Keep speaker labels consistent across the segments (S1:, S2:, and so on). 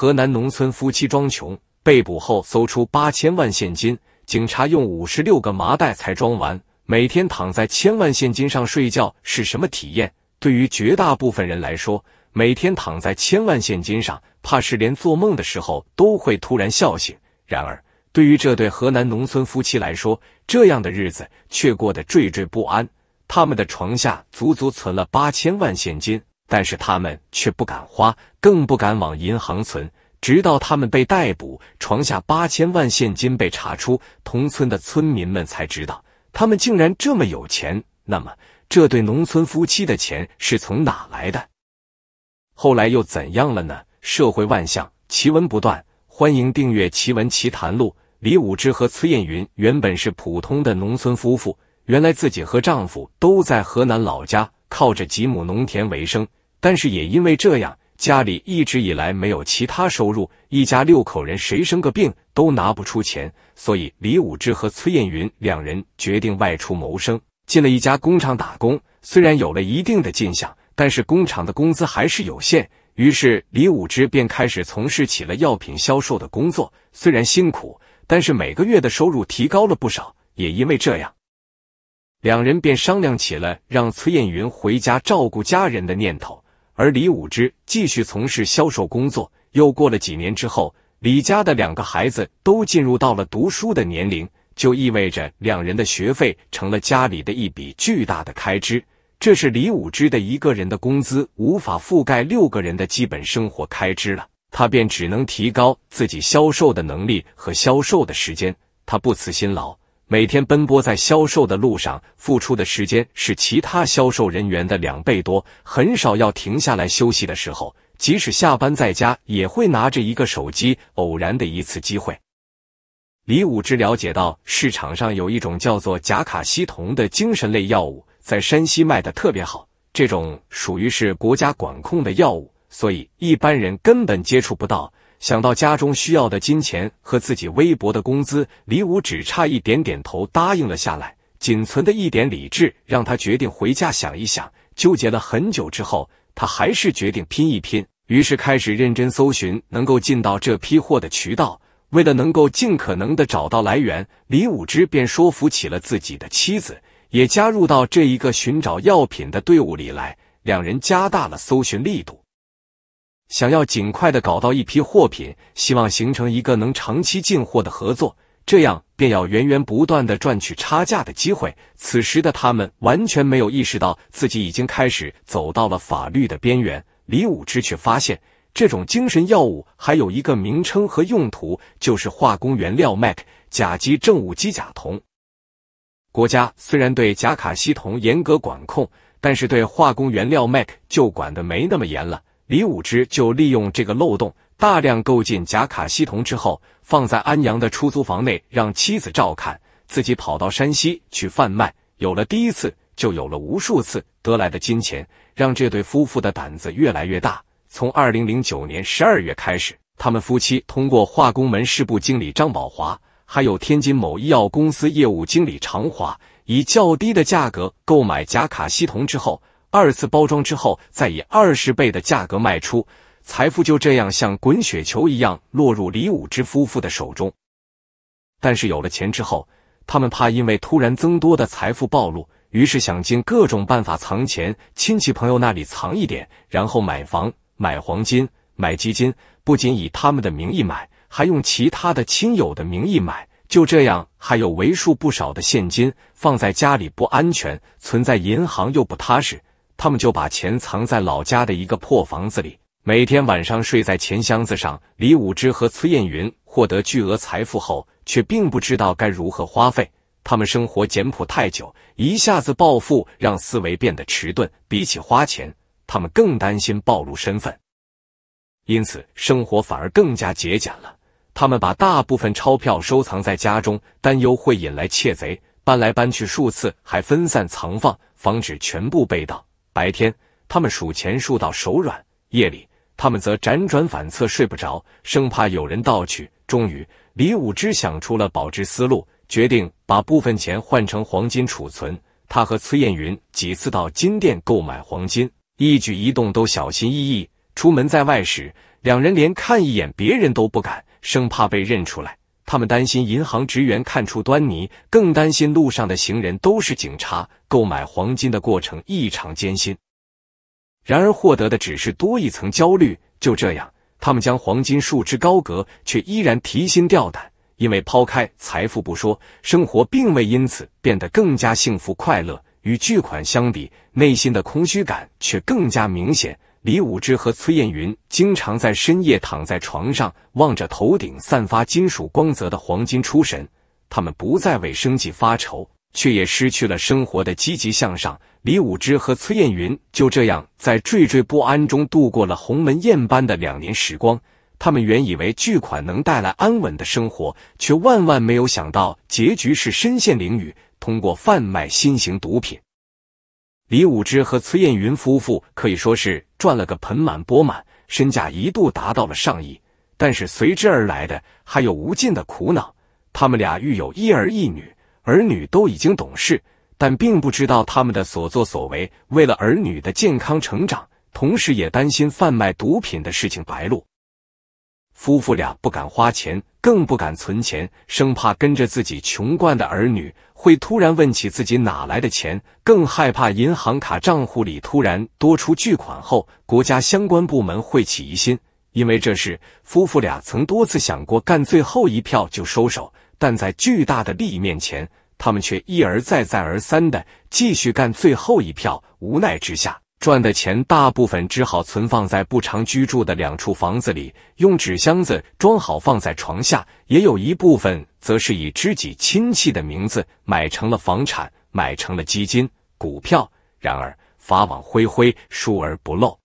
S1: 河南农村夫妻装穷，被捕后搜出八千万现金，警察用五十六个麻袋才装完。每天躺在千万现金上睡觉是什么体验？对于绝大部分人来说，每天躺在千万现金上，怕是连做梦的时候都会突然笑醒。然而，对于这对河南农村夫妻来说，这样的日子却过得惴惴不安。他们的床下足足存了八千万现金。但是他们却不敢花，更不敢往银行存，直到他们被逮捕，床下八千万现金被查出，同村的村民们才知道他们竟然这么有钱。那么，这对农村夫妻的钱是从哪来的？后来又怎样了呢？社会万象，奇闻不断，欢迎订阅《奇闻奇谈录》。李武之和崔艳云原本是普通的农村夫妇，原来自己和丈夫都在河南老家，靠着几亩农田为生。但是也因为这样，家里一直以来没有其他收入，一家六口人谁生个病都拿不出钱，所以李武之和崔艳云两人决定外出谋生，进了一家工厂打工。虽然有了一定的进项，但是工厂的工资还是有限，于是李武之便开始从事起了药品销售的工作。虽然辛苦，但是每个月的收入提高了不少。也因为这样，两人便商量起了让崔艳云回家照顾家人的念头。而李武之继续从事销售工作。又过了几年之后，李家的两个孩子都进入到了读书的年龄，就意味着两人的学费成了家里的一笔巨大的开支。这是李武之的一个人的工资无法覆盖六个人的基本生活开支了，他便只能提高自己销售的能力和销售的时间。他不辞辛劳。每天奔波在销售的路上，付出的时间是其他销售人员的两倍多，很少要停下来休息的时候。即使下班在家，也会拿着一个手机。偶然的一次机会，李武之了解到市场上有一种叫做甲卡西酮的精神类药物，在山西卖的特别好。这种属于是国家管控的药物，所以一般人根本接触不到。想到家中需要的金钱和自己微薄的工资，李武只差一点点头答应了下来。仅存的一点理智让他决定回家想一想。纠结了很久之后，他还是决定拼一拼。于是开始认真搜寻能够进到这批货的渠道。为了能够尽可能的找到来源，李武之便说服起了自己的妻子，也加入到这一个寻找药品的队伍里来。两人加大了搜寻力度。想要尽快的搞到一批货品，希望形成一个能长期进货的合作，这样便要源源不断的赚取差价的机会。此时的他们完全没有意识到自己已经开始走到了法律的边缘。李武之却发现，这种精神药物还有一个名称和用途，就是化工原料 MAC 甲基正物基甲酮。国家虽然对甲卡西酮严格管控，但是对化工原料 MAC 就管的没那么严了。李武之就利用这个漏洞，大量购进甲卡西酮之后，放在安阳的出租房内，让妻子照看，自己跑到山西去贩卖。有了第一次，就有了无数次得来的金钱，让这对夫妇的胆子越来越大。从二零零九年十二月开始，他们夫妻通过化工门市部经理张宝华，还有天津某医药公司业务经理常华，以较低的价格购买甲卡西酮之后。二次包装之后，再以二十倍的价格卖出，财富就这样像滚雪球一样落入李武之夫妇的手中。但是有了钱之后，他们怕因为突然增多的财富暴露，于是想尽各种办法藏钱，亲戚朋友那里藏一点，然后买房、买黄金、买基金，不仅以他们的名义买，还用其他的亲友的名义买。就这样，还有为数不少的现金放在家里不安全，存在银行又不踏实。他们就把钱藏在老家的一个破房子里，每天晚上睡在钱箱子上。李武之和崔艳云获得巨额财富后，却并不知道该如何花费。他们生活简朴太久，一下子暴富让思维变得迟钝。比起花钱，他们更担心暴露身份，因此生活反而更加节俭了。他们把大部分钞票收藏在家中，担忧会引来窃贼，搬来搬去数次，还分散藏放，防止全部被盗。白天，他们数钱数到手软；夜里，他们则辗转反侧，睡不着，生怕有人盗取。终于，李武之想出了保值思路，决定把部分钱换成黄金储存。他和崔艳云几次到金店购买黄金，一举一动都小心翼翼。出门在外时，两人连看一眼别人都不敢，生怕被认出来。他们担心银行职员看出端倪，更担心路上的行人都是警察。购买黄金的过程异常艰辛，然而获得的只是多一层焦虑。就这样，他们将黄金束之高阁，却依然提心吊胆。因为抛开财富不说，生活并未因此变得更加幸福快乐。与巨款相比，内心的空虚感却更加明显。李武之和崔艳云经常在深夜躺在床上，望着头顶散发金属光泽的黄金出神。他们不再为生计发愁，却也失去了生活的积极向上。李武之和崔艳云就这样在惴惴不安中度过了鸿门宴般的两年时光。他们原以为巨款能带来安稳的生活，却万万没有想到结局是身陷囹圄，通过贩卖新型毒品。李武之和崔艳云夫妇可以说是赚了个盆满钵满，身价一度达到了上亿。但是随之而来的还有无尽的苦恼。他们俩育有一儿一女，儿女都已经懂事，但并不知道他们的所作所为。为了儿女的健康成长，同时也担心贩卖毒品的事情白露。夫妇俩不敢花钱，更不敢存钱，生怕跟着自己穷惯的儿女会突然问起自己哪来的钱，更害怕银行卡账户里突然多出巨款后，国家相关部门会起疑心。因为这事，夫妇俩曾多次想过干最后一票就收手，但在巨大的利益面前，他们却一而再、再而三的继续干最后一票。无奈之下。赚的钱大部分只好存放在不常居住的两处房子里，用纸箱子装好放在床下；也有一部分则是以知己亲戚的名字买成了房产，买成了基金、股票。然而法网恢恢，疏而不漏。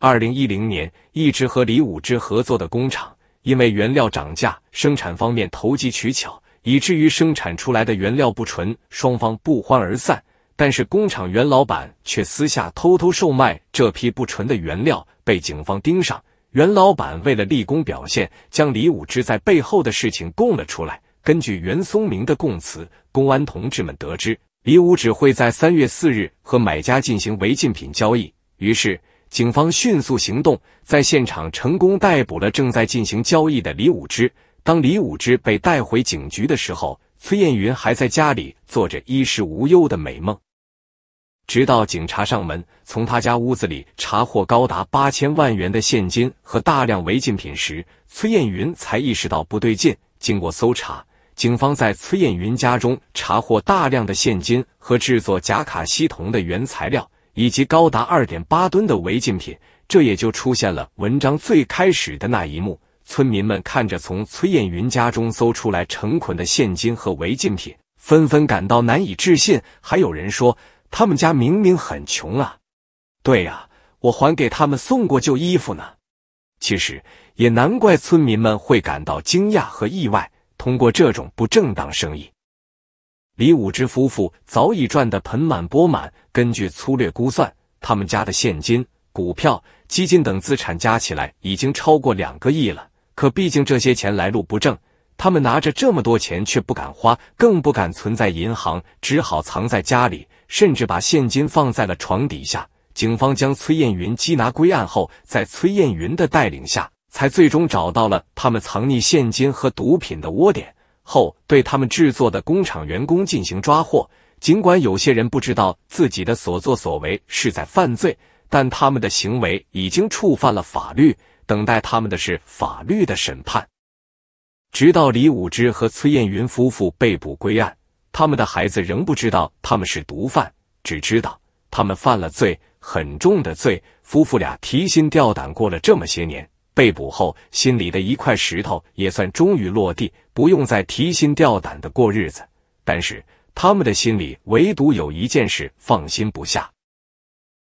S1: 二零一零年，一直和李武之合作的工厂因为原料涨价，生产方面投机取巧，以至于生产出来的原料不纯，双方不欢而散。但是工厂原老板却私下偷偷售卖这批不纯的原料，被警方盯上。袁老板为了立功表现，将李武之在背后的事情供了出来。根据袁松明的供词，公安同志们得知李武只会在三月四日和买家进行违禁品交易，于是警方迅速行动，在现场成功逮捕了正在进行交易的李武之。当李武之被带回警局的时候，崔艳云还在家里做着衣食无忧的美梦。直到警察上门，从他家屋子里查获高达八千万元的现金和大量违禁品时，崔艳云才意识到不对劲。经过搜查，警方在崔艳云家中查获大量的现金和制作假卡西酮的原材料，以及高达二点八吨的违禁品。这也就出现了文章最开始的那一幕：村民们看着从崔艳云家中搜出来成捆的现金和违禁品，纷纷感到难以置信。还有人说。他们家明明很穷啊！对呀，我还给他们送过旧衣服呢。其实也难怪村民们会感到惊讶和意外。通过这种不正当生意，李武之夫妇早已赚得盆满钵满。根据粗略估算，他们家的现金、股票、基金等资产加起来已经超过两个亿了。可毕竟这些钱来路不正，他们拿着这么多钱却不敢花，更不敢存在银行，只好藏在家里。甚至把现金放在了床底下。警方将崔艳云缉拿归案后，在崔艳云的带领下，才最终找到了他们藏匿现金和毒品的窝点。后对他们制作的工厂员工进行抓获。尽管有些人不知道自己的所作所为是在犯罪，但他们的行为已经触犯了法律，等待他们的是法律的审判。直到李武之和崔艳云夫妇被捕归案。他们的孩子仍不知道他们是毒贩，只知道他们犯了罪，很重的罪。夫妇俩提心吊胆过了这么些年，被捕后心里的一块石头也算终于落地，不用再提心吊胆的过日子。但是他们的心里唯独有一件事放心不下，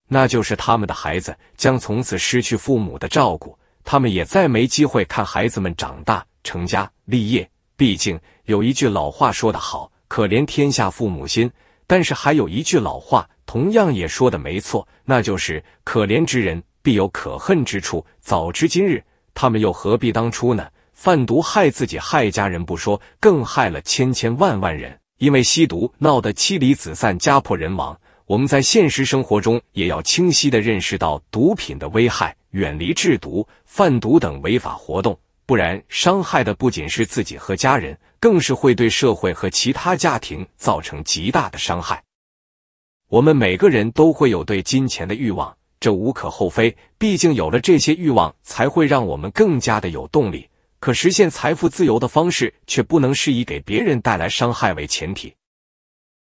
S1: 那就是他们的孩子将从此失去父母的照顾，他们也再没机会看孩子们长大成家立业。毕竟有一句老话说得好。可怜天下父母心，但是还有一句老话，同样也说的没错，那就是可怜之人必有可恨之处。早知今日，他们又何必当初呢？贩毒害自己害家人不说，更害了千千万万人，因为吸毒闹得妻离子散、家破人亡。我们在现实生活中也要清晰的认识到毒品的危害。远离制毒、贩毒等违法活动，不然伤害的不仅是自己和家人，更是会对社会和其他家庭造成极大的伤害。我们每个人都会有对金钱的欲望，这无可厚非。毕竟有了这些欲望，才会让我们更加的有动力。可实现财富自由的方式，却不能是以给别人带来伤害为前提。